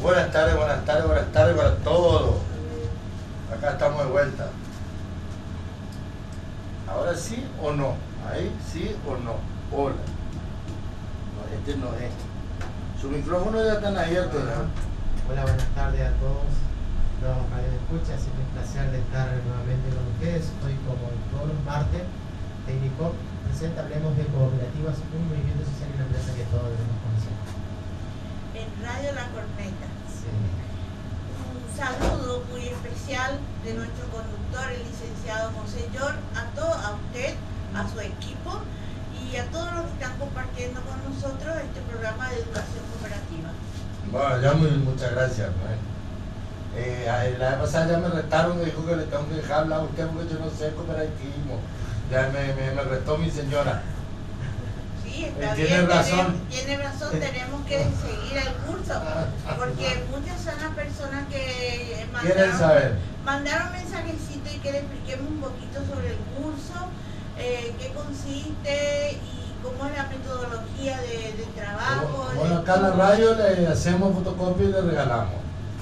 Buenas tardes, buenas tardes, buenas tardes para todos. Acá estamos de vuelta. Ahora sí o no. Ahí sí o no. Hola. No, este no es. Su micrófono ya está abierto, ¿no? Hola, buenas tardes a todos los radio escucha. Es un placer de estar nuevamente con ustedes. Hoy, como todos los martes, Técnico presenta Hablemos de Cooperativas, un movimiento social y una empresa que todos debemos conocer. En Radio La Corneta. Un saludo muy especial de nuestro conductor, el licenciado José Yor, a, todo, a usted, a su equipo y a todos los que están compartiendo con nosotros este programa de educación cooperativa. Bueno, ya muchas gracias. Eh, la vez pasada ya me retaron, me dijo que le tengo que dejar hablar a usted porque yo no sé cooperativismo. Ya me, me, me retó mi señora. Sí, está tiene bien, razón. Tenemos, tiene razón, tenemos que seguir el curso, porque muchas son las personas que quieren saber. mandaron mensajecito y que le expliquemos un poquito sobre el curso, eh, qué consiste y cómo es la metodología de, de trabajo. Bueno, acá en la radio le hacemos fotocopia y le regalamos.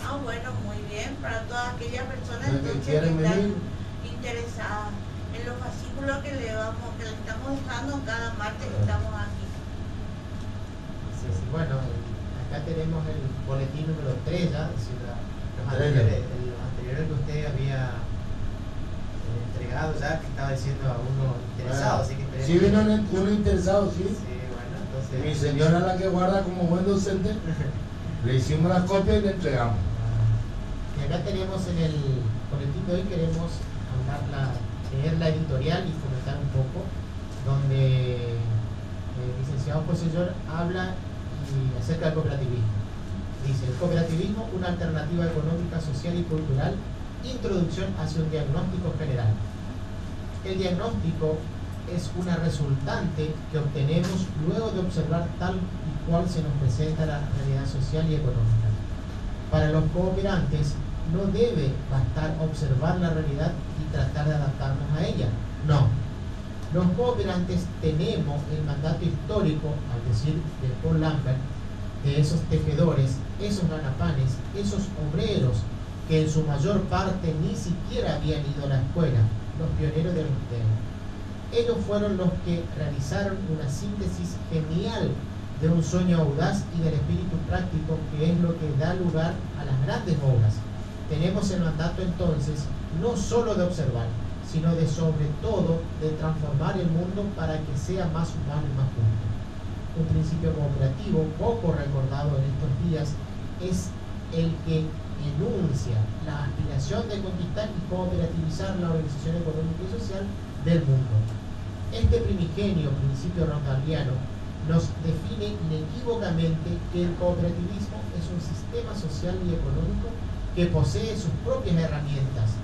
Ah, bueno, muy bien, para todas aquellas personas que entonces, que están venir. interesadas los fascículos que le vamos, que le estamos dejando cada martes que estamos aquí. Sí, sí, bueno, acá tenemos el boletín número 3 ya, es decir, los anteriores, el- los anteriores que usted había eh, entregado ya, que estaba diciendo a uno interesado, así que esperemos Sí, vino un, un interesado, sí. Sí, bueno, entonces... Mi señora la que guarda como buen docente, le hicimos la copia y le entregamos. Y acá tenemos en el boletín de hoy, queremos hablar la, leer la editorial y comentar un poco, donde el licenciado José Yor habla y acerca del cooperativismo. Dice, el cooperativismo, una alternativa económica, social y cultural, introducción hacia un diagnóstico general. El diagnóstico es una resultante que obtenemos luego de observar tal y cual se nos presenta la realidad social y económica. Para los cooperantes no debe bastar observar la realidad tratar de adaptarnos a ella. No. Los cooperantes tenemos el mandato histórico, al decir de Paul Lambert, de esos tejedores, esos ganapanes, esos obreros que en su mayor parte ni siquiera habían ido a la escuela, los pioneros del Lutero. Ellos fueron los que realizaron una síntesis genial de un sueño audaz y del espíritu práctico que es lo que da lugar a las grandes obras. Tenemos el mandato entonces no solo de observar, sino de sobre todo de transformar el mundo para que sea más humano y más justo. Un principio cooperativo poco recordado en estos días es el que enuncia la aspiración de conquistar y cooperativizar la organización económica y social del mundo. Este primigenio principio rondardiano nos define inequívocamente que el cooperativismo es un sistema social y económico que posee sus propias herramientas,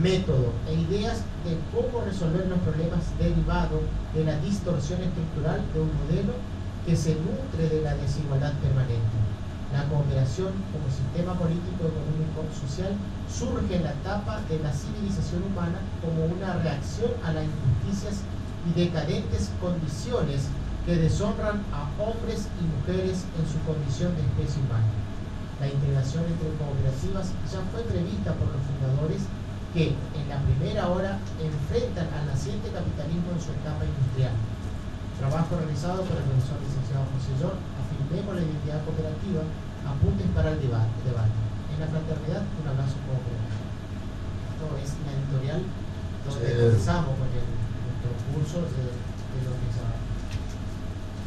método e ideas de cómo resolver los problemas derivados de la distorsión estructural de un modelo que se nutre de la desigualdad permanente. La cooperación como sistema político, económico, social surge en la etapa de la civilización humana como una reacción a las injusticias y decadentes condiciones que deshonran a hombres y mujeres en su condición de especie humana. La integración entre cooperativas ya fue prevista por los fundadores que en la primera hora enfrentan al naciente capitalismo en su etapa industrial. Trabajo realizado por el profesor licenciado José Yor, afirmemos la identidad cooperativa, apuntes para el debate. debate. En la fraternidad, un abrazo cooperativo. Esto es la editorial donde Sí. comenzamos con el, nuestro curso de, de lo que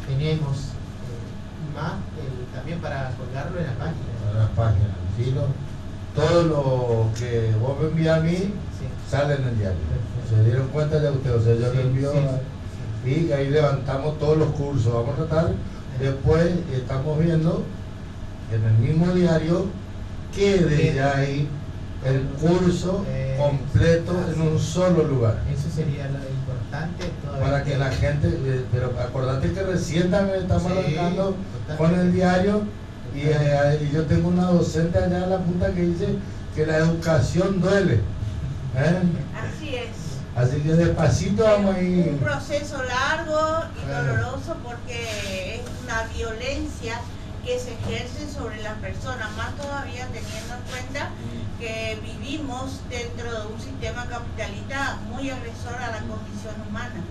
tenemos eh, más el- también para colgarlo en la página. A las páginas. ¿sí? Lo- todo lo que vos me envías a mí Sí. sale en el diario. Se dieron cuenta de usted, o sea, yo Sí, le envío sí, y ahí levantamos todos los cursos. Vamos a tratar, después estamos viendo en el mismo diario quede ya ahí el curso Eh, completo en un solo lugar. Eso sería lo importante. Para que la gente, eh, pero acordate que recién también estamos arrancando con el diario y, eh, y yo tengo una docente allá en la punta que dice que la educación duele. ¿eh? Así es. Así que despacito vamos a Un ir. proceso largo y doloroso porque es una violencia que se ejercen sobre las personas, más todavía teniendo en cuenta que vivimos dentro de un sistema capitalista muy agresor a la condición humana.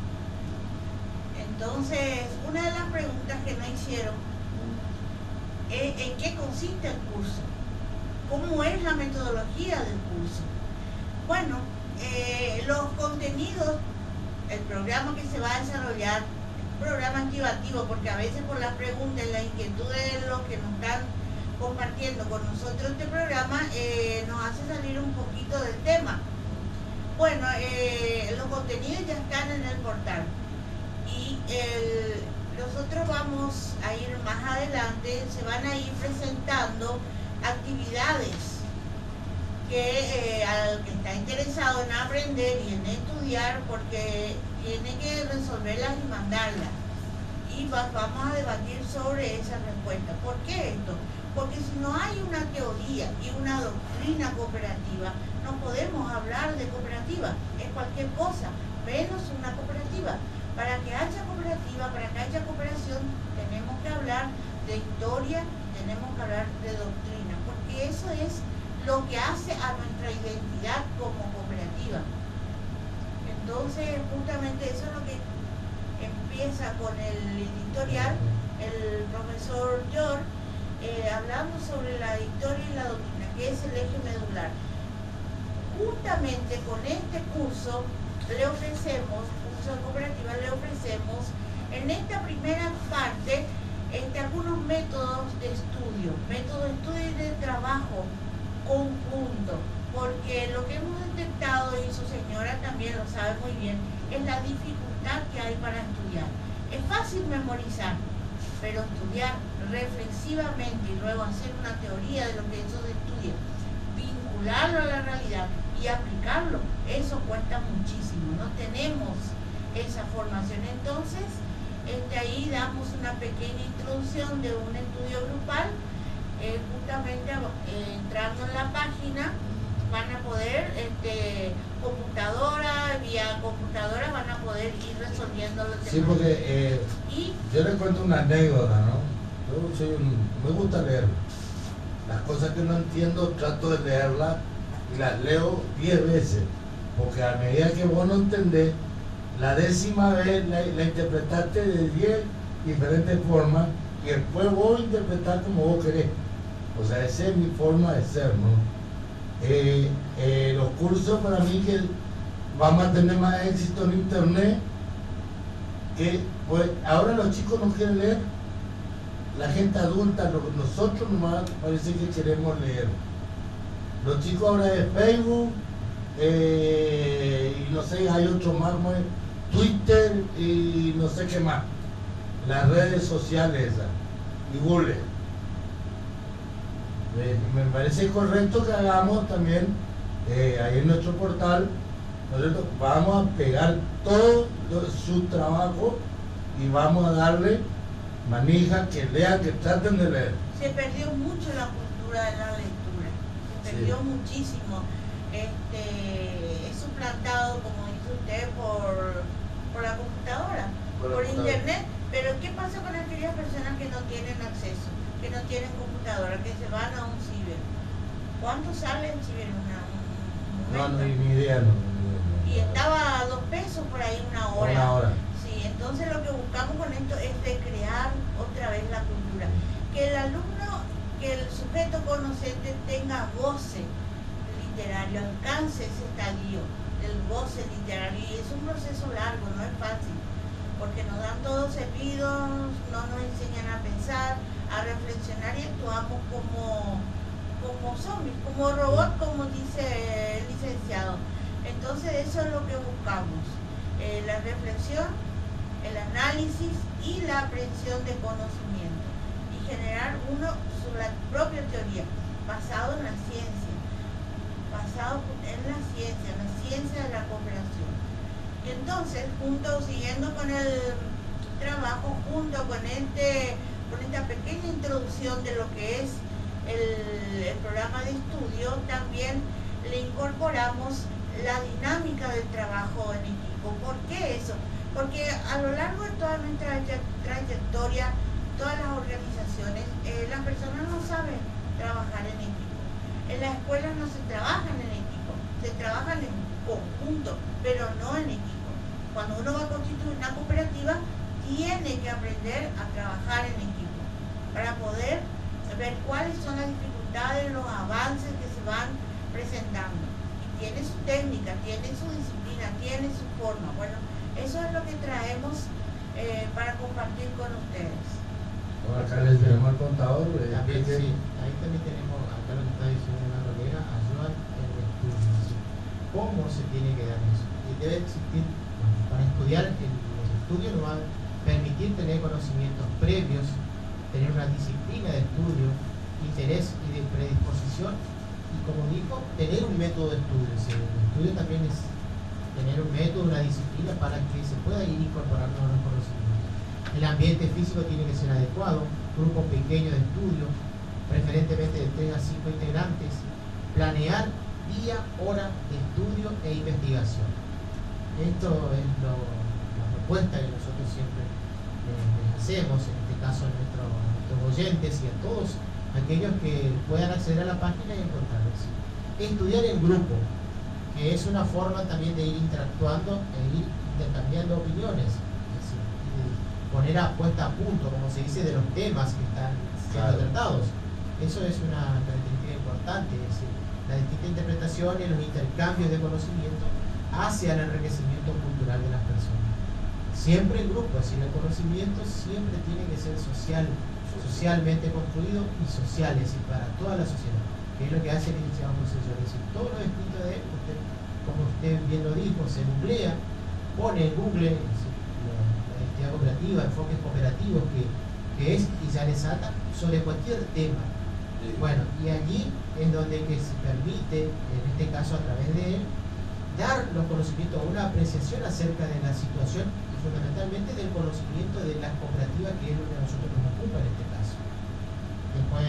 Entonces, una de las preguntas que nos hicieron en qué consiste el curso, cómo es la metodología del curso. Bueno, eh, los contenidos, el programa que se va a desarrollar, un programa activativo, porque a veces por las preguntas y las inquietudes de los que nos están compartiendo con nosotros este programa, eh, nos hace salir un poquito del tema. Bueno, eh, los contenidos ya están en el portal y nosotros vamos a ir más adelante, se van a ir presentando actividades que eh, al que está interesado en aprender y en estudiar, porque tiene que resolverlas y mandarlas. Y vamos a debatir sobre esa respuesta. ¿Por qué esto? Porque si no hay una teoría y una doctrina cooperativa, no podemos hablar de cooperativa. Es cualquier cosa, menos una cooperativa. Para que haya cooperativa, para que haya cooperación, tenemos que hablar de historia, tenemos que hablar de doctrina, porque eso es lo que hace a nuestra identidad como cooperativa. Entonces, justamente eso es lo que empieza con el editorial, el profesor George, eh, hablando sobre la historia y la doctrina, que es el eje medular. Justamente con este curso le ofrecemos, curso de cooperativa, le ofrecemos en esta primera parte este, algunos métodos de estudio, métodos de estudio y de trabajo conjunto, porque lo que hemos detectado, y su señora también lo sabe muy bien, es la dificultad que hay para estudiar. Es fácil memorizar, pero estudiar reflexivamente y luego hacer una teoría de lo que eso se estudia, vincularlo a la realidad y aplicarlo, eso cuesta muchísimo, no tenemos esa formación. Entonces, este, ahí damos una pequeña introducción de un estudio grupal eh, justamente eh, entrando en la página van a poder, este, computadora, vía computadora van a poder ir resolviendo los temas. Sí, porque eh, yo les cuento una anécdota, ¿no? Yo soy me gusta leer. Las cosas que no entiendo trato de leerlas y las leo diez veces, porque a medida que vos no entendés, la décima vez la, la interpretaste de diez diferentes formas y después vos interpretar como vos querés. O sea, esa es mi forma de ser, ¿no? Eh, eh, los cursos para mí que vamos a tener más éxito en internet, que pues ahora los chicos no quieren leer, la gente adulta, nosotros nomás parece que queremos leer. Los chicos ahora de Facebook, eh, y no sé, hay otro más, Twitter y no sé qué más. Las redes sociales esas, y Google me parece correcto que hagamos también eh, ahí en nuestro portal, vamos a pegar todo su trabajo y vamos a darle manija que lean, que traten de leer. Se perdió mucho la cultura de la lectura, se perdió muchísimo. Este, es suplantado, como dice usted, por, por la computadora, por, internet. Pero ¿qué pasa con aquellas personas que no tienen acceso? que no tienen computadora, que se van a un ciber. ¿Cuánto sale el ciber? Una, no, no, ni idea, no, Y estaba a dos pesos por ahí una hora. Una hora. Sí, entonces lo que buscamos con esto es recrear otra vez la cultura. Que el alumno, que el sujeto conocente tenga goce literario, alcance ese estadio del goce literario. Y es un proceso largo, no es fácil, porque nos dan todos servidos, no nos enseñan a pensar, a reflexionar y actuamos como, como zombies, como robot, como dice el licenciado. Entonces eso es lo que buscamos, eh, la reflexión, el análisis y la aprehensión de conocimiento y generar uno su propia teoría, basado en la ciencia, en la ciencia, en la ciencia de la cooperación. Y entonces, junto, siguiendo con el trabajo, junto con este con esta pequeña introducción de lo que es el, programa de estudio, también le incorporamos la dinámica del trabajo en equipo. ¿Por qué eso? Porque a lo largo de toda nuestra trayectoria todas las organizaciones, eh, las personas no saben trabajar en equipo. En las escuelas no se trabajan en equipo, se trabajan en conjunto, pero no en equipo. Cuando uno va a constituir una cooperativa, tiene que aprender a trabajar en equipo para poder ver cuáles son las dificultades, los avances que se van presentando. Y tiene su técnica, tiene su disciplina, tiene su forma. Bueno, eso es lo que traemos eh, para compartir con ustedes. acá les tenemos al contador. Eh, también, sí, ahí también tenemos, está diciendo la rolera, ayuda en el estudio. ¿Cómo se tiene que dar eso? Y debe existir, para estudiar, el, los estudios nos van a permitir tener conocimientos previos, tener una disciplina de estudio, interés y de predisposición, y como dijo, tener un método de estudio. el estudio también es tener un método, una disciplina para que se pueda ir incorporando los conocimientos. El ambiente físico tiene que ser adecuado, grupos pequeños de estudio, preferentemente de 3 a 5 integrantes, planear día, hora de estudio e investigación. Esto es lo, la propuesta que nosotros siempre les, hacemos, en este caso a nuestros, oyentes y a todos aquellos que puedan acceder a la página y encontrarlos. Estudiar en grupo, que es una forma también de ir interactuando e ir intercambiando opiniones, poner a puesta a punto, como se dice, de los temas que están siendo tratados. Eso es una característica importante, es decir, la distinta interpretación y los intercambios de conocimiento hacia el enriquecimiento cultural de las personas siempre en grupo, así el conocimiento siempre tiene que ser social, socialmente construido y social, es decir, para toda la sociedad, que es lo que hace el licenciado José Es decir, todo lo escrito de él, como usted bien lo dijo, se googlea, pone en Google la identidad cooperativa, enfoques cooperativos que, es y ya le salta sobre cualquier tema. Bueno, y allí es donde que se permite, en este caso a través de él, dar los conocimientos, una apreciación acerca de la situación fundamentalmente del conocimiento de las cooperativas, que es lo que a nosotros nos ocupa en este caso. Después,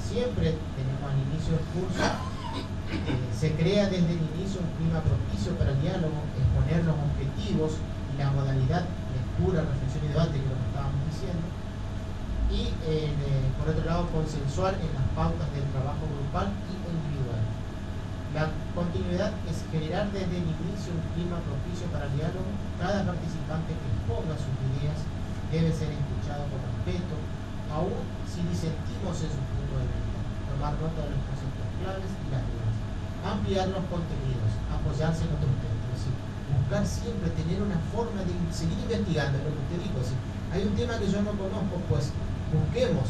siempre tenemos al inicio del curso, eh, se crea desde el inicio un clima propicio para el diálogo, exponer los objetivos y la modalidad lectura, reflexión y debate, que lo que estábamos diciendo. Y eh, por otro lado, consensuar en las pautas del trabajo grupal y individual. La continuidad es generar desde el inicio un clima propicio para el diálogo. Cada participante que exponga sus ideas debe ser escuchado con respeto, aún si disentimos en su punto de vista. Tomar nota de los conceptos claves y las dudas. Ampliar los contenidos, apoyarse en otros temas. buscar siempre tener una forma de seguir investigando, lo que usted dijo. hay un tema que yo no conozco, pues busquemos.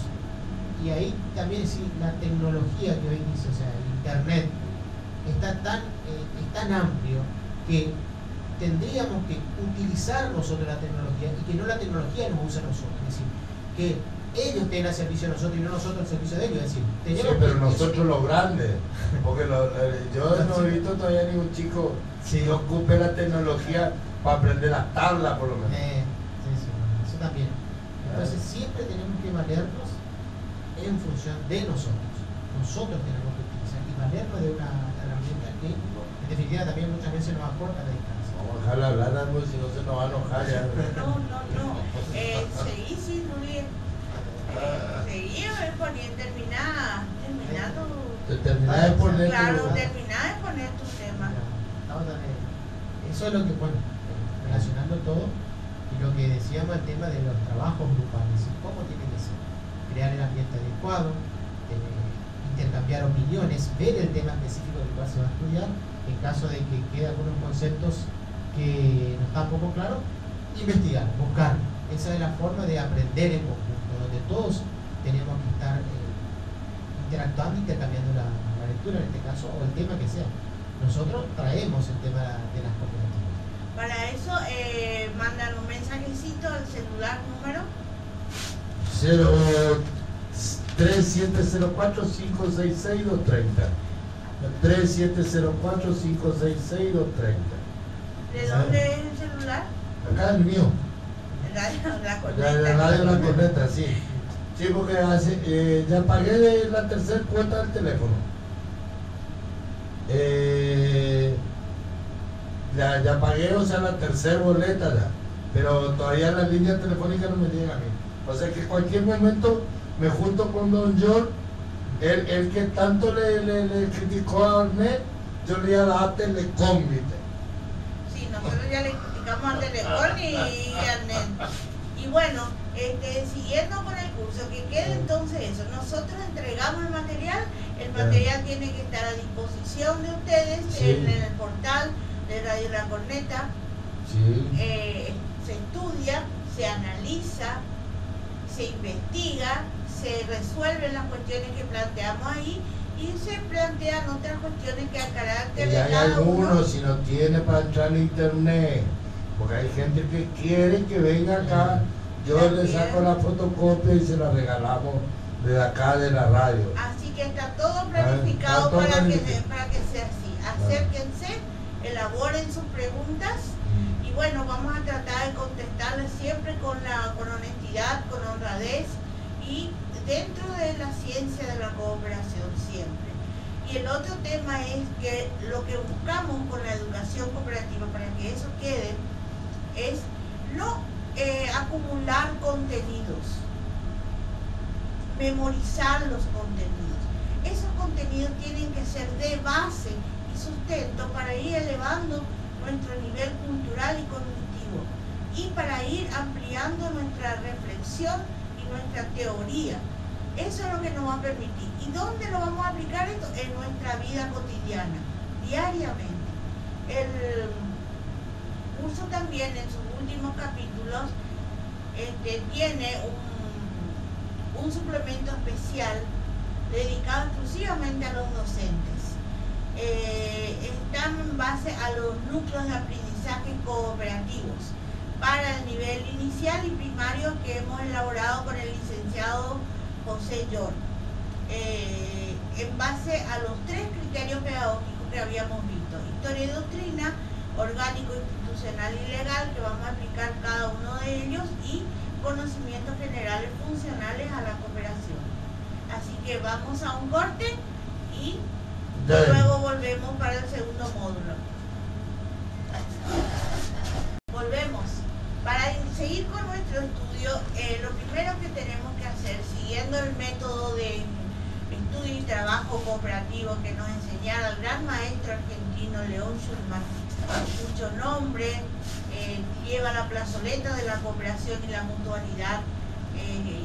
Y ahí también es la tecnología que hoy dice, o sea, el Internet, está tan, eh, tan amplio que tendríamos que utilizar nosotros la tecnología y que no la tecnología nos use a nosotros. Es decir, que ellos tengan servicio a nosotros y no nosotros el servicio de ellos. Es decir, sí, pero nosotros los grandes, porque yo no he visto todavía ningún chico que ocupe la tecnología para aprender las tablas, por lo menos. Eh, sí, sí, eso también. Entonces siempre tenemos que valernos en función de nosotros. Nosotros tenemos que utilizar y valernos de una en definitiva también muchas veces nos aporta la distancia. Dejarla hablar algo si no se nos va a enojar ya. No, no, no. Eh, seguí sin bien. Eh, seguí poniendo, terminar, terminando. Terminar de poner Claro, terminar de poner tu tema. Eso es lo que, bueno, relacionando todo y lo que decíamos el tema de los trabajos grupales, cómo tiene que ser, crear el ambiente adecuado, intercambiar opiniones, ver el tema específico del cual se va a estudiar, en caso de que quede algunos conceptos que no están poco claros, investigar, buscar. Esa es la forma de aprender en conjunto, donde todos tenemos que estar eh, interactuando, intercambiando la, lectura en este caso, o el tema que sea. Nosotros traemos el tema de las cooperativas. Para eso, eh, mandan un mensajecito al celular número 3704-566-230. 3704-566-230. ¿De dónde es el celular? Acá el mío. La corneta. La radio La Corneta, sí. Sí, porque hace, eh, ya pagué la tercera cuota del teléfono. Eh, ya, ya pagué, o sea, la tercera boleta ya. Pero todavía la línea telefónica no me llega a mí. O sea que cualquier momento me junto con Don George, el, el que tanto le, le, criticó a Ornet, yo le iba a dar telecómite. Sí, nosotros ya le criticamos a Telecom y, a Y bueno, este, siguiendo con el curso, que quede entonces eso. Nosotros entregamos el material, el material tiene que estar a disposición de ustedes en, el portal Radio La Corneta. Eh, se estudia, se analiza, se investiga, se resuelven las cuestiones que planteamos ahí y se plantean otras cuestiones que a carácter de hay algunos si no tiene para entrar en internet porque hay gente que quiere que venga acá yo le saco la fotocopia y se la regalamos de acá de la radio. Así que está todo ah, planificado para, Que, para que sea así. Acérquense elaboren sus preguntas y bueno vamos a tratar de contestarles siempre con la con honestidad con honradez y dentro de la ciencia de la cooperación siempre. Y el otro tema es que lo que buscamos con la educación cooperativa para que eso quede es no eh, acumular contenidos, memorizar los contenidos. Esos contenidos tienen que ser de base sustento para ir elevando nuestro nivel cultural y cognitivo y para ir ampliando nuestra reflexión nuestra teoría. Eso es lo que nos va a permitir. ¿Y dónde lo vamos a aplicar esto? En nuestra vida cotidiana, diariamente. El curso también en sus últimos capítulos este, tiene un, un suplemento especial dedicado exclusivamente a los docentes. Eh, están en base a los núcleos de aprendizaje cooperativos para el nivel inicial y primario que hemos elaborado con el licenciado José York, eh, en base a los tres criterios pedagógicos que habíamos visto, historia y doctrina, orgánico, institucional y legal, que vamos a aplicar cada uno de ellos, y conocimientos generales funcionales a la cooperación. Así que vamos a un corte y luego volvemos para el segundo módulo. Volvemos. Para seguir con nuestro estudio, eh, lo primero que tenemos que hacer, siguiendo el método de estudio y trabajo cooperativo que nos enseñara el gran maestro argentino León Schulman, mucho nombre, eh, lleva la plazoleta de la cooperación y la mutualidad eh,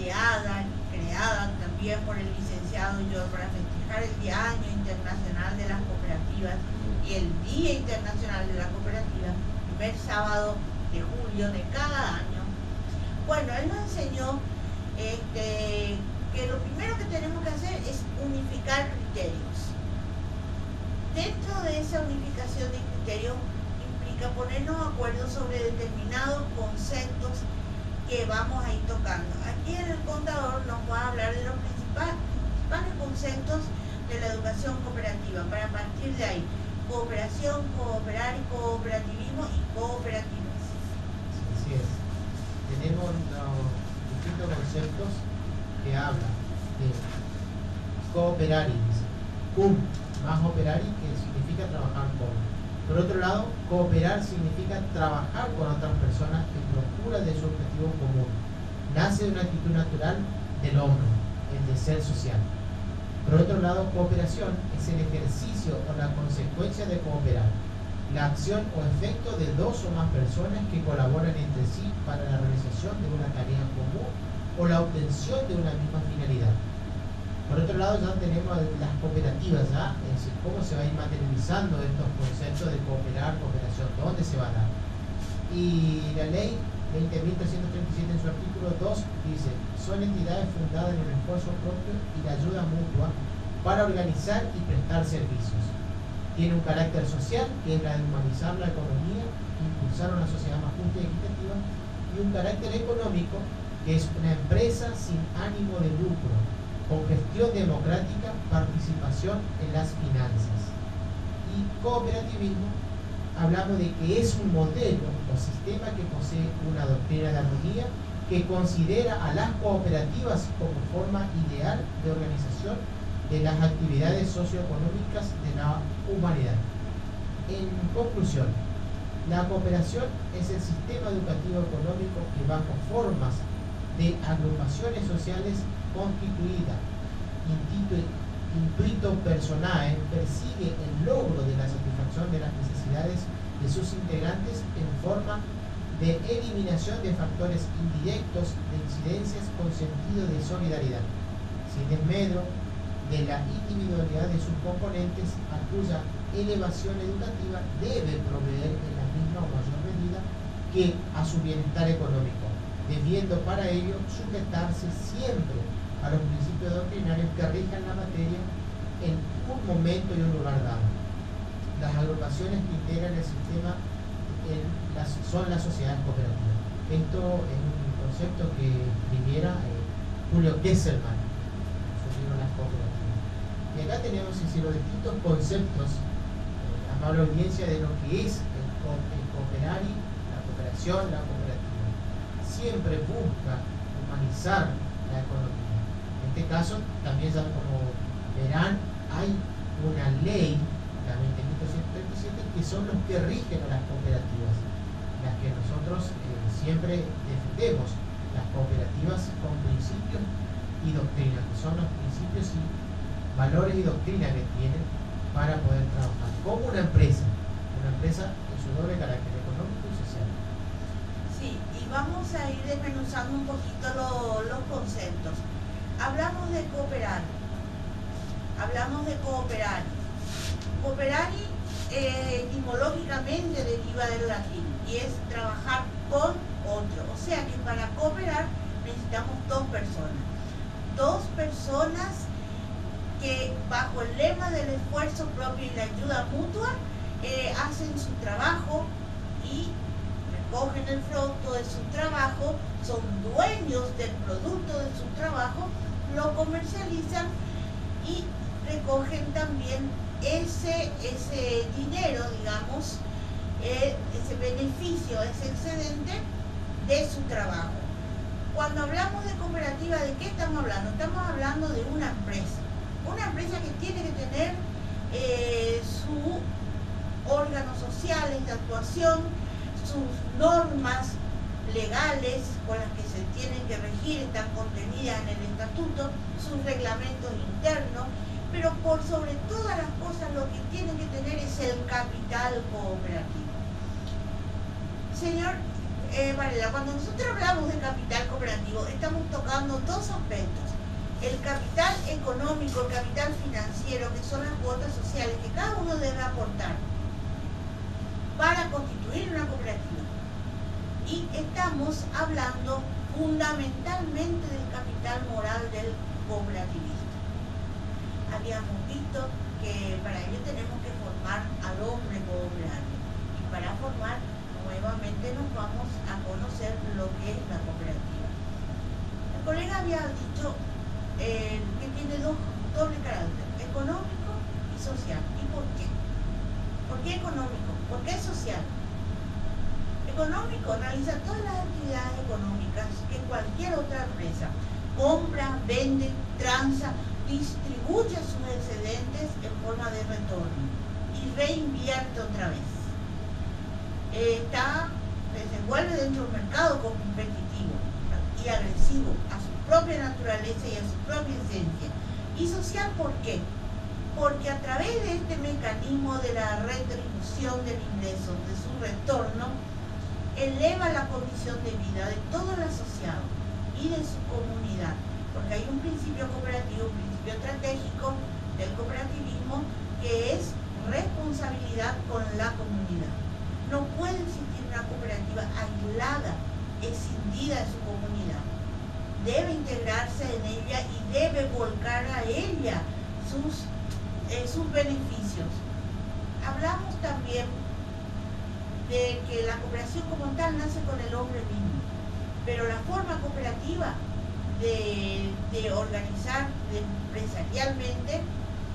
ideada, creada también por el licenciado yo para el Día Año Internacional de las Cooperativas y el Día Internacional de la Cooperativa, primer sábado de julio de cada año. Bueno, él nos enseñó este, que lo primero que tenemos que hacer es unificar criterios. Dentro de esa unificación de criterios implica ponernos de acuerdo sobre determinados conceptos que vamos a ir tocando. Aquí en el contador nos va a hablar de los principales conceptos de la educación cooperativa para partir de ahí cooperación, cooperar y cooperativismo y cooperativismo tenemos distintos conceptos que hablan de cooperari, cum más operari, que significa trabajar con. Por otro lado, cooperar significa trabajar con otras personas que procuran de su objetivo común. Nace de una actitud natural del hombre, el de ser social. Por otro lado, cooperación es el ejercicio o la consecuencia de cooperar la acción o efecto de dos o más personas que colaboran entre sí para la realización de una tarea común o la obtención de una misma finalidad. Por otro lado, ya tenemos las cooperativas, ¿ya? Es decir, cómo se va a ir materializando estos conceptos de cooperar, cooperación, dónde se va a dar. Y la ley 20.337 en su artículo 2 dice, son entidades fundadas en el esfuerzo propio y la ayuda mutua para organizar y prestar servicios tiene un carácter social, que es la de humanizar la economía, impulsar una sociedad más justa y equitativa, y un carácter económico, que es una empresa sin ánimo de lucro, con gestión democrática, participación en las finanzas. Y cooperativismo, hablamos de que es un modelo o sistema que posee una doctrina de armonía que considera a las cooperativas como forma ideal de organización de las actividades socioeconómicas de la humanidad. En conclusión, la cooperación es el sistema educativo económico que bajo formas de agrupaciones sociales constituidas. Intuito personae persigue el logro de la satisfacción de las necesidades de sus integrantes en forma de eliminación de factores indirectos de incidencias con sentido de solidaridad, sin desmedro de la individualidad de sus componentes a cuya elevación educativa debe proveer en la misma o mayor medida que a su bienestar económico, debiendo para ello sujetarse siempre a los principios doctrinarios que rijan la materia en un momento y un lugar dado. Las agrupaciones que integran el sistema son las sociedades cooperativas. Esto es un concepto que escribiera eh, Julio Kesselman, las cooperativas. Y acá tenemos los distintos conceptos, eh, amable audiencia, de lo que es el, el cooperar la cooperación, la cooperativa. Siempre busca humanizar la economía este caso, también ya como verán, hay una ley, la 20.137, que son los que rigen a las cooperativas, las que nosotros eh, siempre defendemos, las cooperativas con principios y doctrinas, que son los principios y valores y doctrinas que tienen para poder trabajar, como una empresa, una empresa en su doble carácter económico y social. Sí, y vamos a ir desmenuzando un poquito los conceptos hablamos de cooperar. Hablamos de cooperar. Cooperar eh, etimológicamente deriva del latín y es trabajar con otro. O sea que para cooperar necesitamos dos personas. Dos personas que bajo el lema del esfuerzo propio y la ayuda mutua eh, hacen su trabajo y recogen el fruto de su trabajo, son dueños del producto de su trabajo lo comercializan y recogen también ese, ese dinero, digamos, eh, ese beneficio, ese excedente de su trabajo. Cuando hablamos de cooperativa, ¿de qué estamos hablando? Estamos hablando de una empresa. Una empresa que tiene que tener eh, sus órganos sociales de actuación, sus normas legales con las que se tienen que regir, están contenidas en el estatuto, sus reglamentos internos, pero por sobre todas las cosas lo que tienen que tener es el capital cooperativo. Señor eh, Varela, cuando nosotros hablamos de capital cooperativo, estamos tocando dos aspectos. El capital económico, el capital financiero, que son las cuotas sociales que cada uno debe aportar para constituir una cooperativa y estamos hablando fundamentalmente del capital moral del cooperativista. Habíamos visto que para ello tenemos que formar al hombre cooperario y para formar nuevamente nos vamos a conocer lo que es la cooperativa. El colega había dicho eh, que tiene dos doble carácter, económico y social. ¿Y por qué? ¿Por qué económico? ¿Por qué social? Económico, realiza todas las actividades económicas que cualquier otra empresa. Compra, vende, transa, distribuye sus excedentes en forma de retorno y reinvierte otra vez. Está, se desenvuelve dentro de un mercado competitivo y agresivo a su propia naturaleza y a su propia esencia. ¿Y social por qué? Porque a través de este mecanismo de la retribución del ingreso, de su retorno, eleva la condición de vida de todo el asociado y de su comunidad, porque hay un principio cooperativo, un principio estratégico del cooperativismo que es responsabilidad con la comunidad. No puede existir una cooperativa aislada, escindida de su comunidad. Debe integrarse en ella y debe volcar a ella sus, eh, sus beneficios. Hablamos también de que la cooperación como tal nace con el hombre mismo, pero la forma cooperativa de, organizar empresarialmente,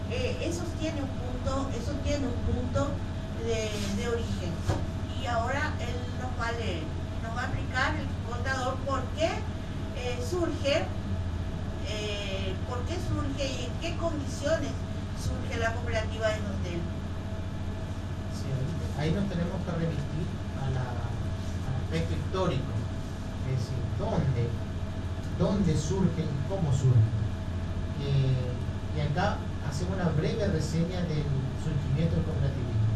eh, eso tiene un punto, eso tiene un punto de, origen. Y ahora él nos va a leer, nos va a explicar el contador por qué eh, surge, eh, por qué surge y en qué condiciones surge la cooperativa de hotel ahí nos tenemos que remitir al aspecto histórico, es decir, dónde dónde surge y cómo surge. Eh, y acá hacemos una breve reseña del surgimiento del cooperativismo.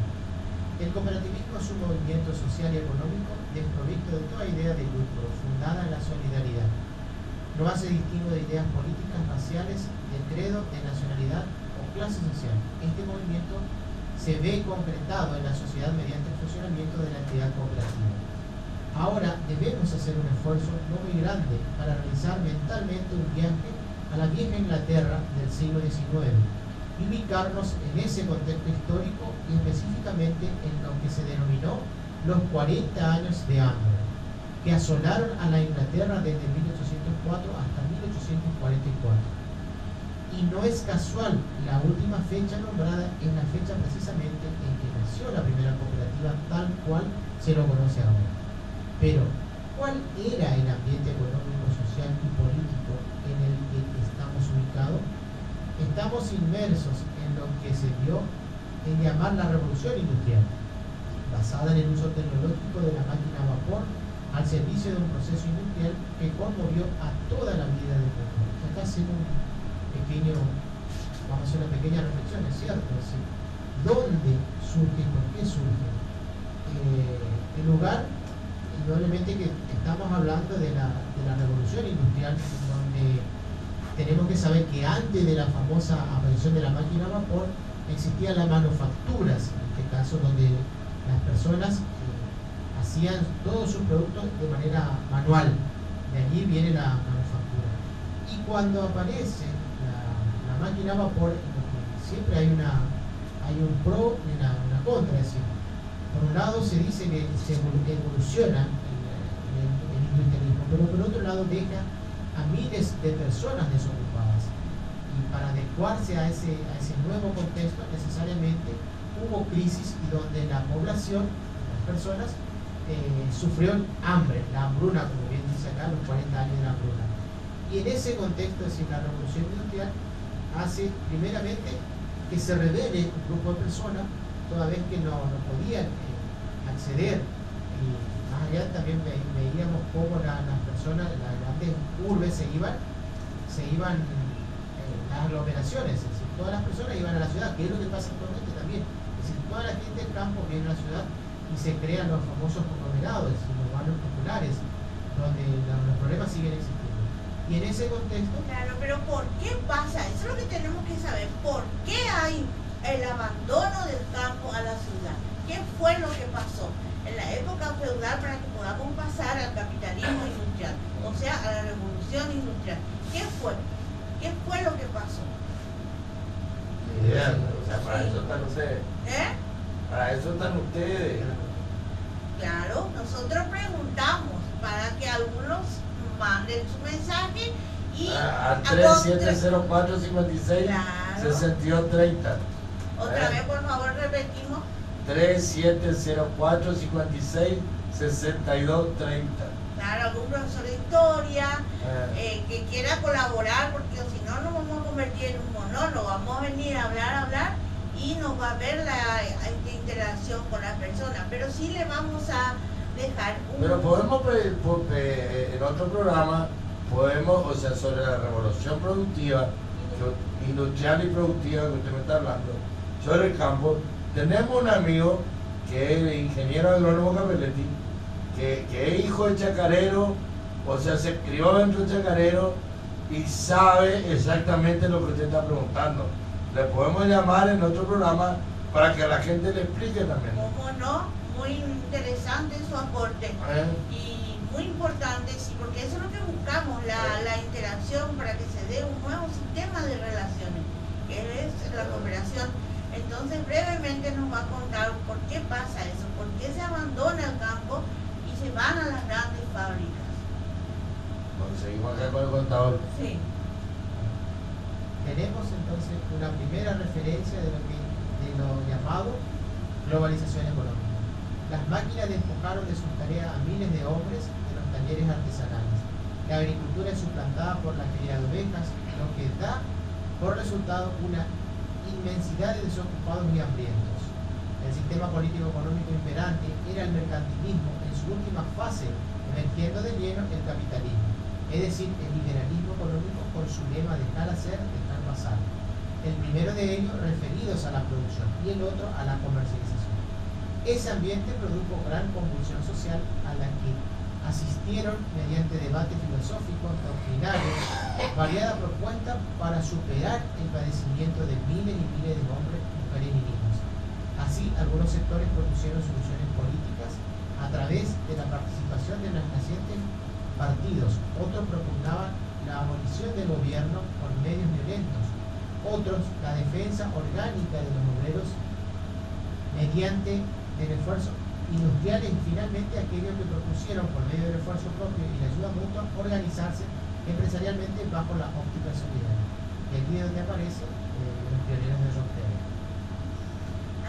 El cooperativismo es un movimiento social y económico desprovisto de toda idea de lucro, fundada en la solidaridad. No hace distingo de ideas políticas, raciales, de credo, de nacionalidad o clase social. Este movimiento se ve concretado en la sociedad mediante el funcionamiento de la entidad cooperativa. Ahora debemos hacer un esfuerzo no muy grande para realizar mentalmente un viaje a la vieja Inglaterra del siglo XIX y ubicarnos en ese contexto histórico y específicamente en lo que se denominó los 40 años de hambre, que asolaron a la Inglaterra desde 1804 hasta 1844. Y no es casual, la última fecha nombrada es la fecha precisamente en que nació la primera cooperativa tal cual se lo conoce ahora. Pero, ¿cuál era el ambiente económico, social y político en el que estamos ubicados? Estamos inmersos en lo que se dio en llamar la revolución industrial, basada en el uso tecnológico de la máquina a vapor al servicio de un proceso industrial que conmovió a toda la vida del mundo. Acá hacemos un pequeño, vamos a hacer una pequeña reflexión, es cierto, es decir, ¿dónde surge y por qué surge? Eh, el lugar indudablemente que estamos hablando de la, revolución industrial, donde tenemos que saber que antes de la famosa aparición de la máquina a vapor, existían las manufacturas, en este caso donde las personas eh, hacían todos sus productos de manera manual. De allí viene la manufactura. Y cuando aparece la, máquina a vapor, siempre hay una hay un pro y una, una contra, es decir, por un lado se dice que se evoluciona el, industrialismo, pero por otro lado deja a miles de personas desocupadas. Y para adecuarse a ese, a ese nuevo contexto necesariamente hubo crisis y donde la población, las personas, eh, sufrió hambre, la hambruna, como bien dice acá, los 40 años de la hambruna. Y en ese contexto, es decir, la revolución industrial hace primeramente que se revele un grupo de personas toda vez que no, no podían eh, acceder. Y más allá también veíamos cómo las personas, las grandes urbes se iban, se iban eh, las aglomeraciones, es decir, todas las personas iban a la ciudad, que es lo que pasa actualmente también. Es decir, toda la gente del campo viene a la ciudad y se crean los famosos conglomerados, los barrios populares, donde los problemas siguen existiendo. Y en ese contexto... Claro, pero ¿por qué pasa? Eso es lo que tenemos que saber. ¿Por qué hay el abandono del campo a la ciudad. ¿Qué fue lo que pasó? En la época feudal para que podamos pasar al capitalismo industrial, o sea, a la revolución industrial. ¿Qué fue? ¿Qué fue lo que pasó? o sea, para eso están ustedes. ¿Eh? Para eso están ustedes. Claro, nosotros preguntamos para que algunos manden su mensaje y... A, 3704 56 6230 otra vez, por favor, repetimos. 3704 56 62 30. Claro, algún profesor de historia eh. Eh, que quiera colaborar, porque si no nos vamos a convertir en un monólogo, vamos a venir a hablar, a hablar y nos va a ver la interacción con las personas, pero sí le vamos a dejar un... Pero podemos, porque en otro programa, podemos, o sea, sobre la revolución productiva, industrial y productiva que usted me está hablando, sobre el campo. Tenemos un amigo que es ingeniero agrónomo Capelletti, que, que, es hijo de chacarero, o sea, se crió dentro de chacarero y sabe exactamente lo que usted está preguntando. Le podemos llamar en otro programa para que la gente le explique también. ¿Cómo no? Muy interesante su aporte. ¿Eh? Y muy importante, sí, porque eso es lo que buscamos, la, la interacción para que se dé un nuevo sistema de relaciones, que es la cooperación entonces brevemente nos va a contar por qué pasa eso, por qué se abandona el campo y se van a las grandes fábricas. seguimos acá con el contador. Sí. Tenemos entonces una primera referencia de lo, que, de lo llamado globalización económica. Las máquinas despojaron de sus tareas a miles de hombres de los talleres artesanales. La agricultura es suplantada por la cría de ovejas, lo que da por resultado una inmensidad de desocupados y hambrientos. El sistema político-económico imperante era el mercantilismo en su última fase, emergiendo de lleno el capitalismo. es decir, el liberalismo económico con su lema dejar hacer, dejar pasar. El primero de ellos referidos a la producción y el otro a la comercialización. Ese ambiente produjo gran convulsión social a la que asistieron mediante debate filosófico, doctrinario, variada propuesta para superar el padecimiento de miles y miles de hombres, mujeres y niños. Así, algunos sectores propusieron soluciones políticas a través de la participación de los nacientes partidos, otros propugnaban la abolición del gobierno por medios violentos, otros la defensa orgánica de los obreros mediante el esfuerzo industrial y finalmente aquellos que propusieron por medio del esfuerzo propio y la ayuda mutua organizarse empresarialmente bajo la óptica solidaria. Y aquí es donde aparece eh, los pioneros de Rocktail.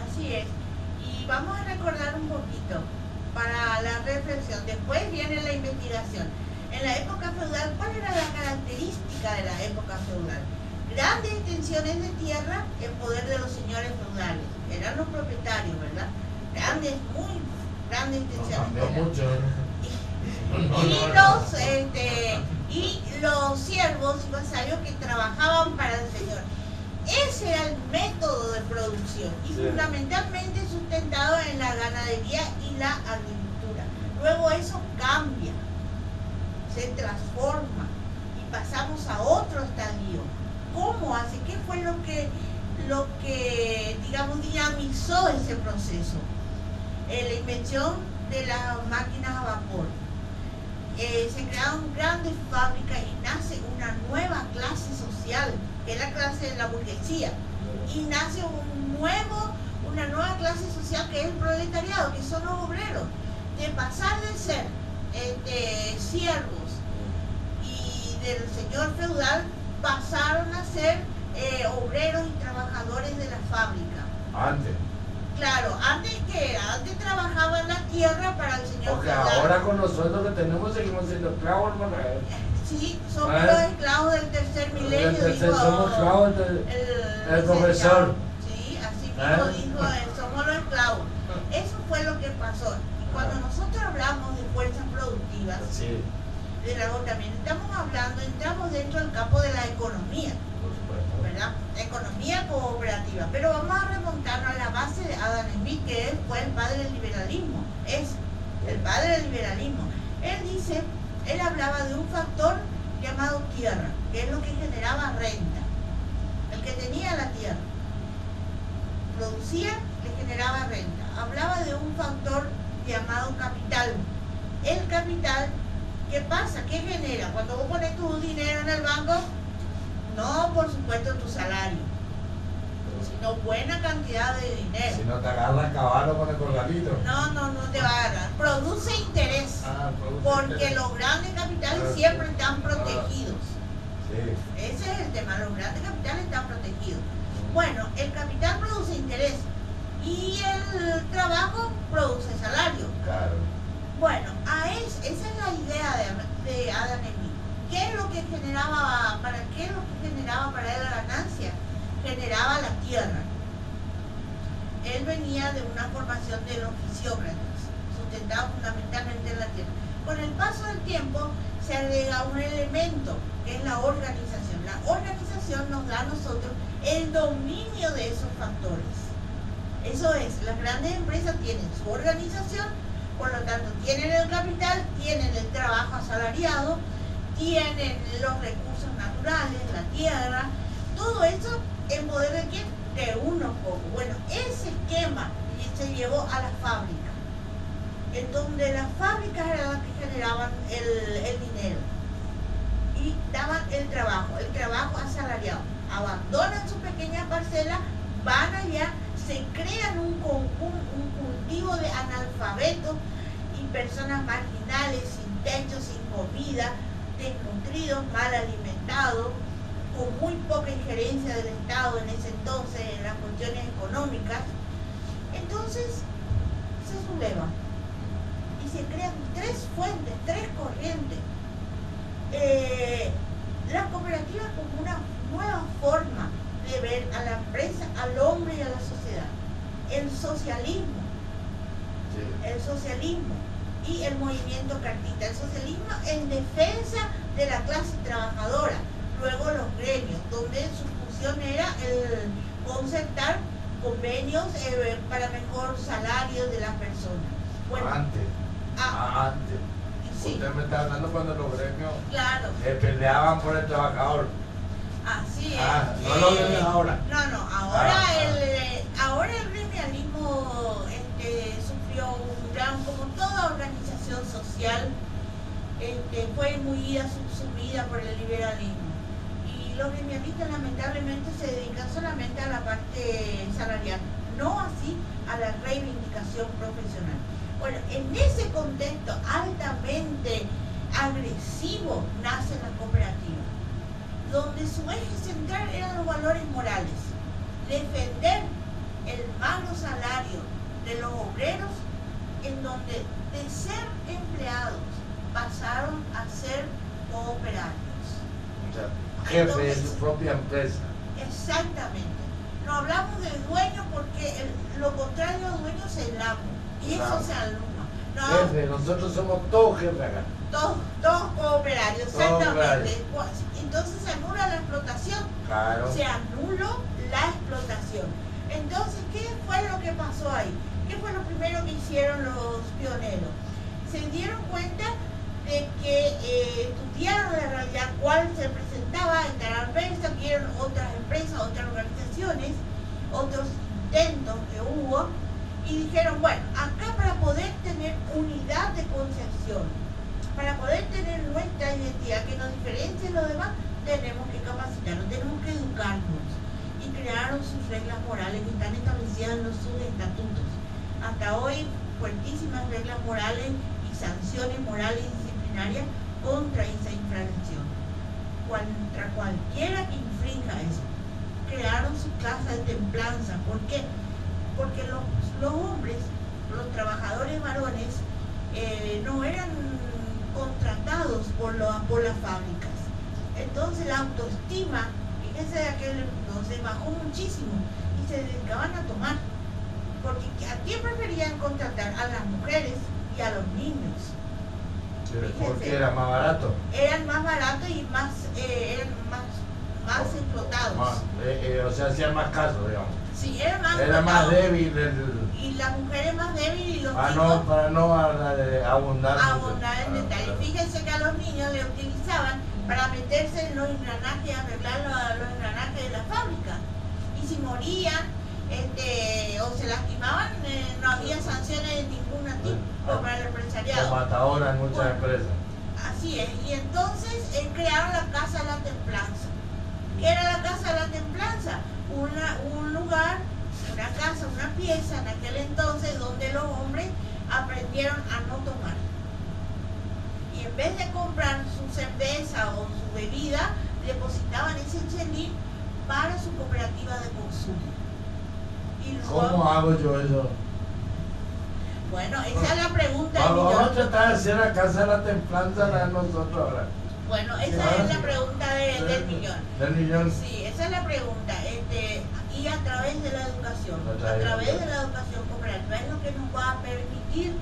Así es. Y vamos a recordar un poquito para la reflexión. Después viene la investigación en la época feudal, ¿cuál era la característica de la época feudal? Grandes extensiones de tierra en poder de los señores feudales. Eran los propietarios, ¿verdad? Grandes, muy grandes extensiones. Y, y los, este, y los siervos y vasallos que trabajaban para el señor. Ese era el método de producción y fundamentalmente sustentado en la ganadería y la agricultura. Luego eso cambia se transforma y pasamos a otro estadio. ¿Cómo hace? ¿Qué fue lo que, lo que digamos, dinamizó ese proceso? Eh, la invención de las máquinas a vapor. Eh, se crearon grandes fábricas y nace una nueva clase social, que es la clase de la burguesía. Y nace un nuevo, una nueva clase social que es el proletariado, que son los obreros. De pasar de ser este, siervos del señor feudal pasaron a ser eh, obreros y trabajadores de la fábrica. Antes. Claro, antes que antes trabajaban la tierra para el señor Porque ahora con sueldos que tenemos seguimos siendo esclavos, hermano. Sí, somos ¿Eh? los esclavos del tercer milenio. El tercer, somos esclavos del el, profesor. Sí, así mismo ¿Eh? dijo él, somos los esclavos. Eso fue lo que pasó. Y cuando nosotros hablamos de fuerzas productivas, sí del agotamiento. Estamos hablando, entramos dentro del campo de la economía, Economía cooperativa. Pero vamos a remontarnos a la base de Adam Smith, que fue el padre del liberalismo. Es el padre del liberalismo. Él dice, él hablaba de un factor llamado tierra, que es lo que generaba renta. El que tenía la tierra producía, le generaba renta. Hablaba de un factor llamado capital. El capital ¿Qué pasa? ¿Qué genera? Cuando vos pones tu dinero en el banco, no por supuesto tu salario, sino buena cantidad de dinero. Si no te agarra el caballo con el colgadito. No, no, no te va a agarrar. Produce interés. Ah, porque los grandes capitales siempre están protegidos. Sí. Ese es el tema, los grandes capitales están protegidos. Bueno, el capital produce interés y el trabajo produce salario. Claro. Bueno, a esa es la idea de, de Adam. ¿Qué es lo que generaba, para qué es lo que generaba para él la ganancia? Generaba la tierra. Él venía de una formación de los fisiócratas, sustentado fundamentalmente en la tierra. Con el paso del tiempo se agrega un elemento, que es la organización. La organización nos da a nosotros el dominio de esos factores. Eso es, las grandes empresas tienen su organización por lo tanto tienen el capital, tienen el trabajo asalariado, tienen los recursos naturales, la tierra, todo eso en poder de quién? De unos pocos. Bueno, ese esquema se llevó a la fábrica, en donde las fábricas eran las que generaban el, dinero y daban el trabajo, el trabajo asalariado. Abandonan su pequeña parcela, van allá, se crean un, un cultivo de analfabetos y personas marginales, sin techo, sin comida, desnutridos, mal alimentados, con muy poca injerencia del Estado en ese entonces en las cuestiones económicas. Entonces se subleva y se crean tres fuentes, tres corrientes. Eh, las cooperativas como una nueva forma de ver a la empresa, al hombre y a la sociedad. El socialismo el socialismo y el movimiento cartista. El socialismo en defensa de la clase trabajadora, luego los gremios, donde su función era el concertar convenios eh, para mejor salario de las personas. Bueno, antes. Ah, ah, antes. Usted me está hablando cuando los gremios claro. peleaban por el trabajador. Así es. Ah, no lo eh, ahora. No, no, ahora, el, ahora el gremialismo social, este, fue muy subida por el liberalismo. Y los gremialistas lamentablemente se dedican solamente a la parte salarial, no así a la reivindicación profesional. Bueno, en ese contexto altamente agresivo nace la cooperativa, donde su eje central eran los valores morales, defender el magro salario de los obreros, en donde de ser empleados pasaron a ser cooperarios. jefe de su propia empresa. Exactamente. No hablamos de dueño porque lo contrario a dueño es el amo. Y eso se aluma. jefe, nosotros somos todos jefes acá. Todos, todos cooperarios, exactamente. Entonces se anula la explotación. Claro. Se anuló la explotación. Entonces, ¿qué fue lo que pasó ahí? ¿Qué fue lo primero que hicieron los pioneros? Se dieron cuenta de que eh, estudiaron la realidad cuál se presentaba en Tararversa, vieron otras empresas, otras organizaciones, otros intentos que hubo, y dijeron, bueno, acá para poder tener unidad de concepción, para poder tener nuestra identidad que nos diferencie de los demás, tenemos que capacitarnos, tenemos que educarnos. Y crearon sus reglas morales que están establecidas en los subestatutos. Hasta hoy, fuertísimas reglas morales y sanciones morales y disciplinarias contra esa infracción. Contra cualquiera que infrinja eso. Crearon su casa de templanza. ¿Por qué? Porque los, hombres, los trabajadores varones, eh, no eran contratados por, por las fábricas. Entonces la autoestima, fíjense de aquel entonces, bajó muchísimo y se dedicaban a tomar. Porque ¿a quién preferían contratar? A las mujeres y a los niños. porque era más barato. Eran más baratos y más, eh, eran más, más explotados. Eh, eh, o sea, hacían más caso, digamos. Sí, era más, era más débil. Y las mujeres más débiles y los para chicos... No, para no abundar. Abundar en detalle. Fíjense que a los niños le utilizaban para meterse en los engranajes, arreglar los, los engranajes de la fábrica. Y si morían este, o se lastimaban, eh, no había sanciones de ningún tipo para el empresariado. Como hasta ahora en muchas empresas. Así es. Y entonces eh, crearon la Casa de la Templanza. ¿Qué era la Casa de la Templanza? Una, un lugar, una casa, una pieza en aquel entonces donde los hombres aprendieron a no tomar. Y en vez de comprar su cerveza o su bebida, depositaban ese chelín para su cooperativa de consumo. ¿Cómo hago yo eso? Bueno, esa es la pregunta. Vamos, a tratar de hacer la casa la templanza a nosotros ahora. Bueno, esa es la pregunta del millón. Del millón. Sí, esa es la pregunta. Este, y a través de la educación, a través de la educación cooperativa, es lo que nos va a permitir.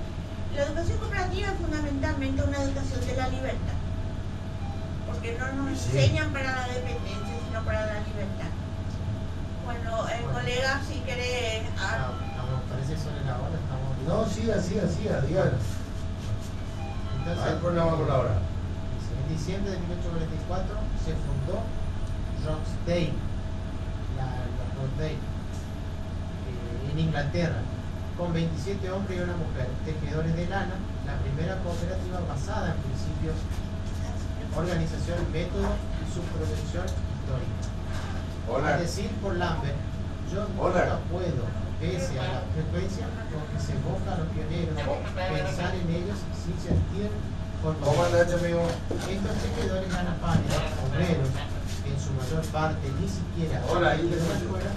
La educación cooperativa es fundamentalmente una educación de la libertad. Porque no nos enseñan para la dependencia, sino para la libertad. Bueno, el colega, si quiere... Ah, parece sobre la hora, estamos... No, siga, siga, siga, díganos. Entonces, Hay problema con la hora. En diciembre de 1844 se fundó Rochdale, la, la Rochdale, eh, en Inglaterra, con 27 hombres y una mujer, tejedores de lana, la primera cooperativa basada en principios, organización, método y su producción histórica. Hola. A decir por Lambert, yo nunca puedo, pese a la frecuencia con que se evoca a los pioneros, pensar en ellos sin sentir por ¿Cómo amigo? Estos tejedores ganapanes, obreros, en su mayor parte ni siquiera Hola, de la escuela,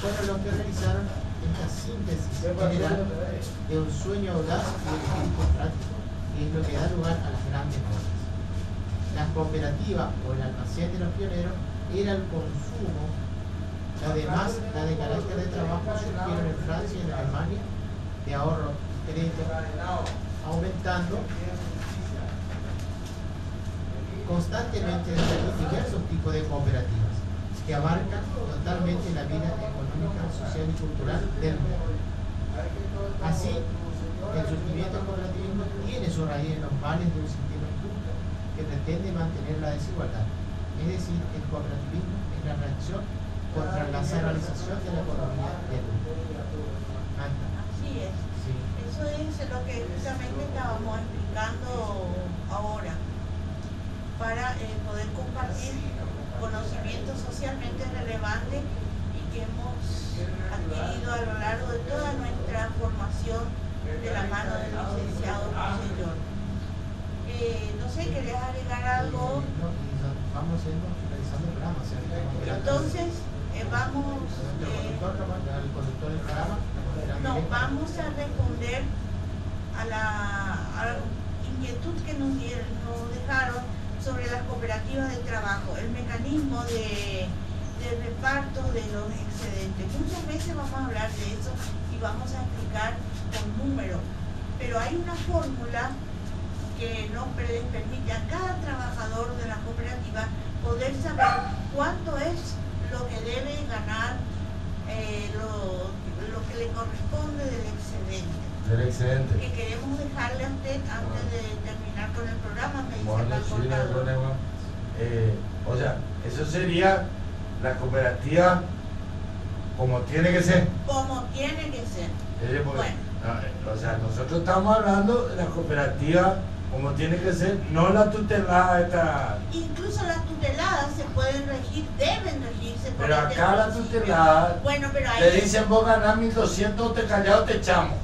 fueron los que realizaron esta síntesis general de un sueño audaz y un espíritu práctico, que es lo que da lugar a las grandes cosas. Las cooperativas o el almacén de los pioneros era el consumo. Además, la de carácter de trabajo surgieron en Francia y en Alemania de ahorro crédito, aumentando constantemente diversos tipos de cooperativas que abarcan totalmente la vida económica, social y cultural del mundo. Así, el surgimiento del cooperativismo tiene su raíz en los males de un sistema injusto que pretende mantener la desigualdad. Es decir, el cooperativismo es la reacción contra la centralización de la economía del. Así es. Eso es lo que justamente estábamos explicando ahora para eh, poder compartir conocimientos socialmente relevantes y que hemos adquirido a lo largo de toda nuestra formación de la mano del licenciado señor. Eh, no sé, ¿querés agregar algo? Vamos finalizando el programa. Entonces, eh, vamos... no, vamos a responder a la, a la inquietud que nos, dieron, nos dejaron sobre las cooperativas de trabajo, el mecanismo de, reparto de los excedentes. Muchas veces vamos a hablar de eso y vamos a explicar con números, pero hay una fórmula que nos permite a cada trabajador de la cooperativa poder saber cuánto es lo que debe ganar, eh, lo, que le corresponde del excedente. Del excedente. Que queremos dejarle a usted antes de terminar con el programa, me dice bueno. Eh, o sea, eso sería la cooperativa como tiene que ser. Como tiene que ser. bueno. Eh, o sea, nosotros estamos hablando de la cooperativa como tiene que ser, no la tutelada esta... Incluso las tuteladas se pueden regir, deben regirse por Pero acá la tutelada bueno, pero ahí... te dicen vos ganás 1200, te callado, te echamos.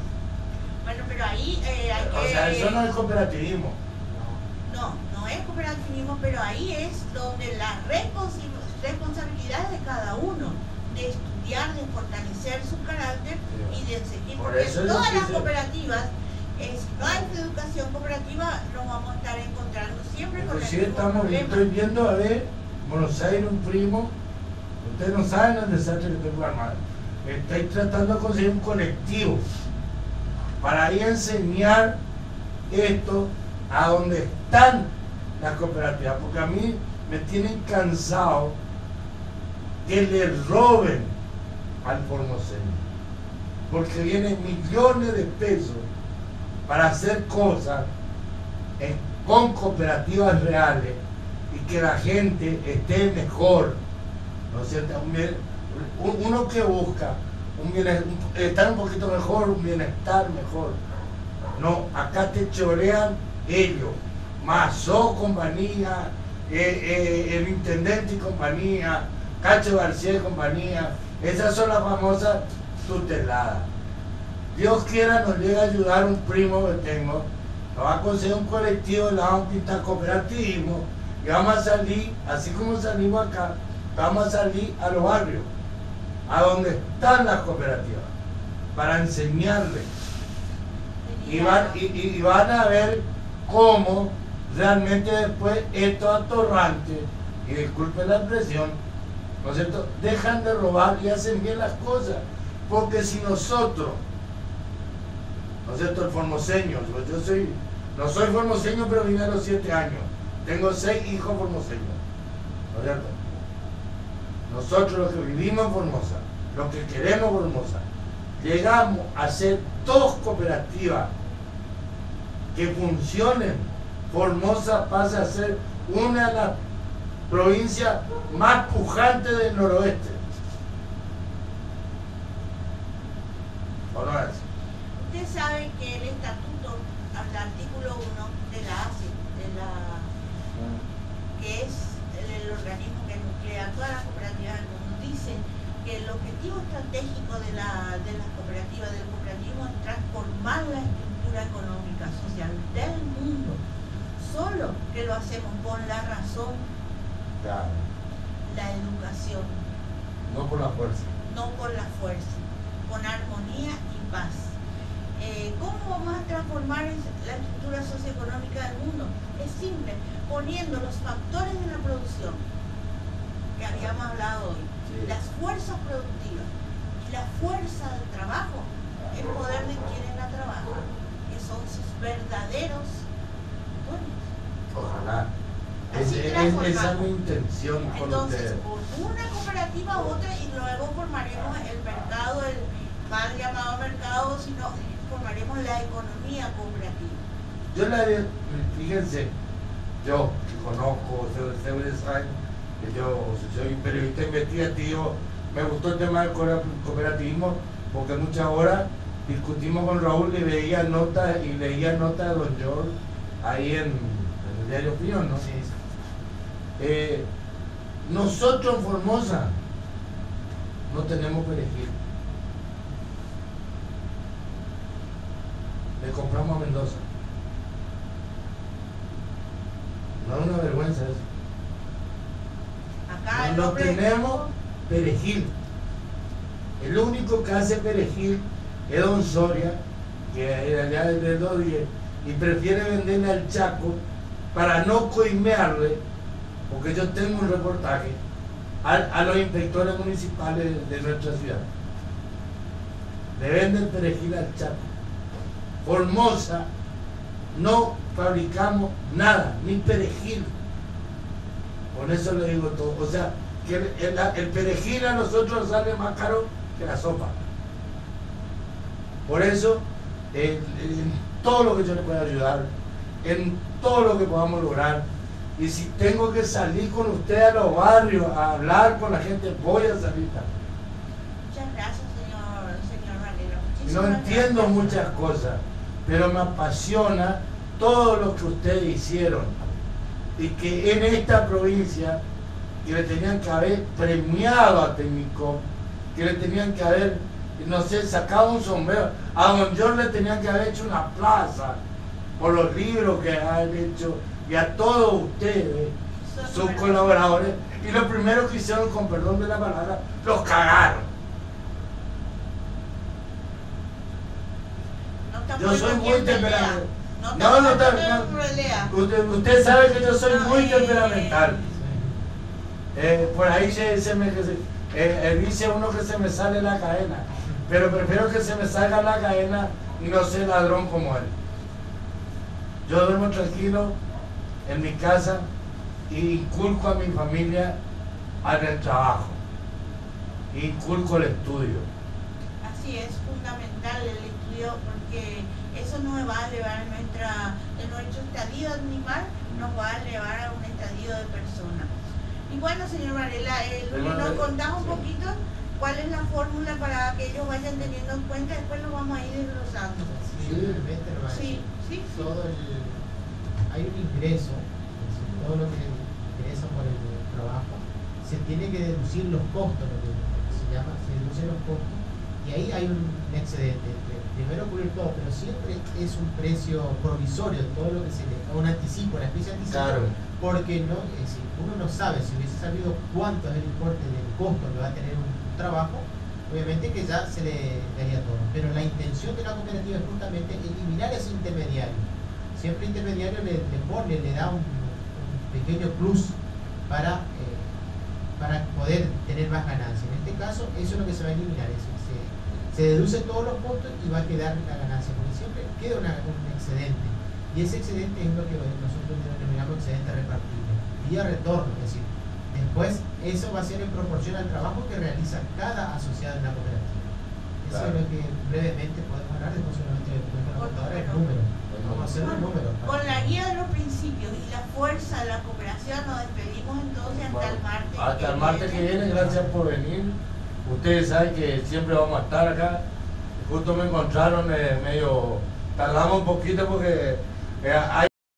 Bueno, pero ahí eh, hay que... O sea, eso no es cooperativismo. No, no es cooperativismo, pero ahí es donde la responsabilidad de cada uno de estudiar, de fortalecer su carácter y de seguir, porque todas las cooperativas no hay educación cooperativa, nos vamos a estar encontrando siempre con el estamos, Estoy viendo a ver, Buenos Aires, un primo, ustedes no saben el desastre que tengo armado. Estoy tratando de conseguir un colectivo para ir a enseñar esto a donde están las cooperativas, porque a mí me tienen cansado que le roben al formoseño, porque vienen millones de pesos para hacer cosas con cooperativas reales y que la gente esté mejor, ¿no es cierto? uno que busca un estar un poquito mejor, un bienestar mejor. No, acá te chorean ellos, Mazó compañía, eh, eh, el intendente y compañía, Cacho García y compañía, esas son las famosas tuteladas. Dios quiera nos llega a ayudar un primo que tengo, nos va a conseguir un colectivo, le vamos a cooperativismo y vamos a salir, así como salimos acá, vamos a salir a los barrios, a donde están las cooperativas, para enseñarles. Y van, y, van a ver cómo realmente después estos atorrantes, y disculpen la expresión, ¿no es cierto?, dejan de robar y hacen bien las cosas. Porque si nosotros ¿no es cierto? El formoseño. Yo soy, no soy formoseño, pero vine a los siete años. Tengo seis hijos formoseños. ¿No es cierto? Nosotros los que vivimos en Formosa, los que queremos Formosa, llegamos a ser dos cooperativas que funcionen. Formosa pasa a ser una de las provincias más pujantes del noroeste. ¿O? Usted sabe que el estatuto, al artículo 1 de la ACE, de la, que es el, organismo que nuclea todas las cooperativas del mundo, dice que el objetivo estratégico de, la, de las cooperativas, del cooperativismo, es transformar la estructura económica, social del mundo. Solo que lo hacemos con la razón, la educación. No por la fuerza. No por la fuerza, con armonía y paz. Eh, ¿cómo vamos a transformar la estructura socioeconómica del mundo? Es simple, poniendo los factores de la producción que habíamos hablado hoy, las fuerzas productivas y la fuerza del trabajo en poder de quienes la trabajan, que son sus verdaderos. Ojalá. Ese, esa es mi intención con Entonces, ustedes. con una cooperativa u otra y luego formaremos el mercado, el mal llamado mercado, sino formaremos la economía cooperativa. Yo la fíjense, yo que conozco, ustedes saben que yo soy periodista investigativo, me gustó el tema del cooperativismo porque muchas horas discutimos con Raúl y veía notas y leía notas de Don George ahí en, el diario Opinión, ¿no? Sí, sí. Eh, nosotros en Formosa no tenemos perejil. Le compramos a Mendoza. No es una vergüenza eso. Acá No, tenemos perejil. El único que hace perejil es Don Soria, que es allá del 210, y prefiere venderle al Chaco para no coimearle, porque yo tengo un reportaje a, a los inspectores municipales de nuestra ciudad. Le venden perejil al Chaco. Formosa, no fabricamos nada, ni perejil. Con eso le digo todo. O sea, que el, el- el perejil a nosotros sale más caro que la sopa. Por eso, en, en todo lo que yo le pueda ayudar, en todo lo que podamos lograr, y si tengo que salir con usted a los barrios a hablar con la gente, voy a salir también. Muchas gracias, señor, señor Valero. No entiendo gracias. muchas cosas, pero me apasiona todo lo que ustedes hicieron. Y que en esta provincia, que le tenían que haber premiado a Técnico, que le tenían que haber, no sé, sacado un sombrero. A Don George le tenían que haber hecho una plaza por los libros que han hecho y a todos ustedes, sus colaboradores. Y lo primero que hicieron, con perdón de la palabra, los cagaron. Yo soy muy temperamental. No te No, no, quien no. Usted, usted sabe que yo soy No, muy eh, temperamental. Eh, por ahí se, se me, eh, eh, dice uno que se me sale la cadena, pero prefiero que se me salga la cadena y no ser ladrón como él. Yo duermo tranquilo en mi casa y inculco a mi familia en el trabajo, inculco el estudio. Así es fundamental el estudio porque eso nos va a elevar nuestra, de nuestro estadio animal, nos va a elevar a un estadio de persona. Y bueno, señor Varela, eh, Luis, Bueno, nos eh, contás un sí. poquito cuál es la fórmula para que ellos vayan teniendo en cuenta, después lo vamos a ir desglosando. Sí, Sí, sí, todo el, hay un ingreso, es decir, todo lo que ingresa por el trabajo, se tiene que deducir los costos, lo que, lo que se llama, se deducen los costos, y ahí hay un excedente. entre Primero cubrir todo, pero siempre es un precio provisorio todo lo que se le, un anticipo, una especie de anticipo, Claro. porque no, es decir, uno no sabe si hubiese sabido cuánto es el importe del costo que va a tener un trabajo, obviamente que ya se le daría todo. Pero la intención de la cooperativa es justamente eliminar ese intermediario. Siempre intermediario le, le pone, le da un, un pequeño plus para, eh, para poder tener más ganancia. En este caso, eso es lo que se va a eliminar. es decir, se, deducen todos los costos y va a quedar la ganancia, porque siempre queda una- un excedente. Y ese excedente es lo que nosotros denominamos excedente repartible. Vía retorno, es decir, después eso va a ser en proporción al trabajo que realiza cada asociado en la cooperativa. Eso Claro. es lo que brevemente podemos hablar, después solamente después con la Con computadora el número. Vamos a hacer un número. Con la guía de los principios y la fuerza de la cooperación nos despedimos entonces hasta el martes. Hasta el martes que viene, gracias por venir. Ustedes saben que siempre vamos a estar acá. Justo me encontraron eh, medio, tardamos un poquito porque eh, hay